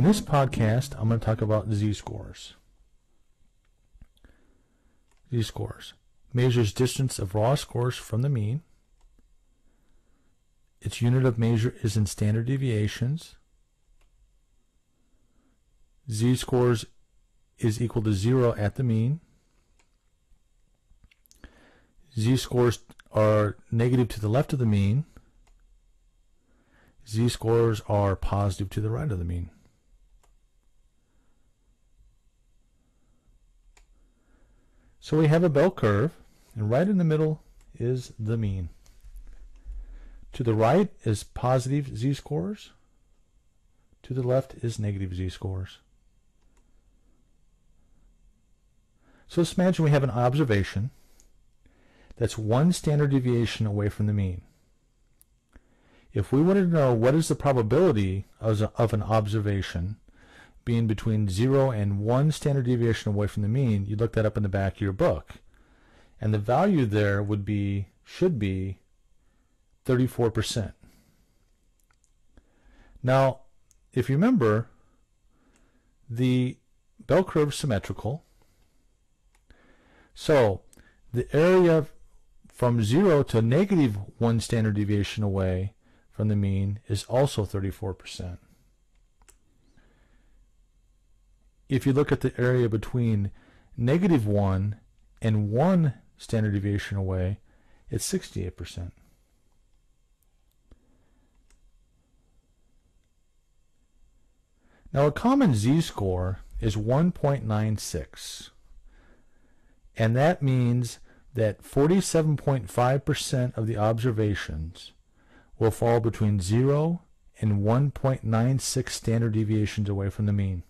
In this podcast, I'm going to talk about z-scores. Z-scores measures distance of raw scores from the mean. Its unit of measure is in standard deviations. Z-scores is equal to zero at the mean. Z-scores are negative to the left of the mean. Z-scores are positive to the right of the mean. So we have a bell curve, and right in the middle is the mean. To the right is positive z-scores. To the left is negative z-scores. So let's imagine we have an observation that's one standard deviation away from the mean. If we wanted to know what is the probability of, of an observation being between 0 and 1 standard deviation away from the mean, you'd look that up in the back of your book. And the value there would be, should be, 34%. Now, if you remember, the bell curve is symmetrical. So, the area from 0 to negative 1 standard deviation away from the mean is also 34%. If you look at the area between negative 1 and 1 standard deviation away, it's 68%. Now a common z-score is 1.96 and that means that 47.5% of the observations will fall between 0 and 1.96 standard deviations away from the mean.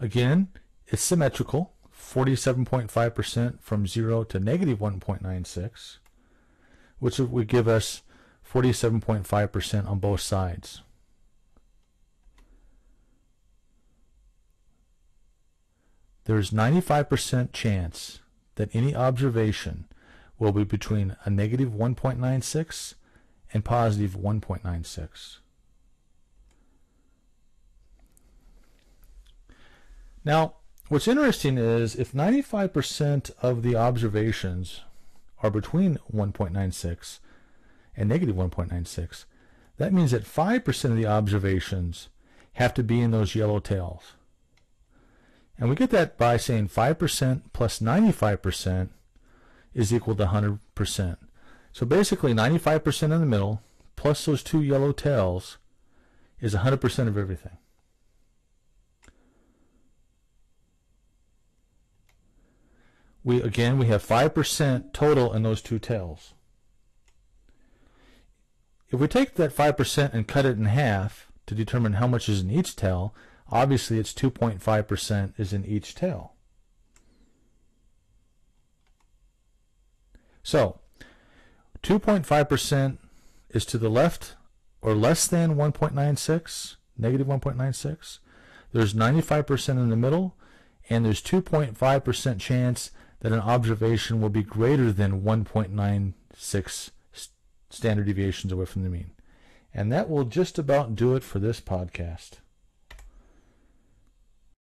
Again, it's symmetrical, 47.5% from 0 to negative 1.96, which would give us 47.5% on both sides. There is 95% chance that any observation will be between a negative 1.96 and positive 1.96. Now, what's interesting is if 95% of the observations are between 1.96 and negative 1.96, that means that 5% of the observations have to be in those yellow tails. And we get that by saying 5% plus 95% is equal to 100%. So basically 95% in the middle plus those two yellow tails is 100% of everything. We again we have 5% total in those two tails. If we take that 5% and cut it in half to determine how much is in each tail, Obviously, it's 2.5% is in each tail. So, 2.5% is to the left or less than 1.96, negative 1.96. There's 95% in the middle, and there's 2.5% chance that an observation will be greater than 1.96 standard deviations away from the mean. And that will just about do it for this podcast.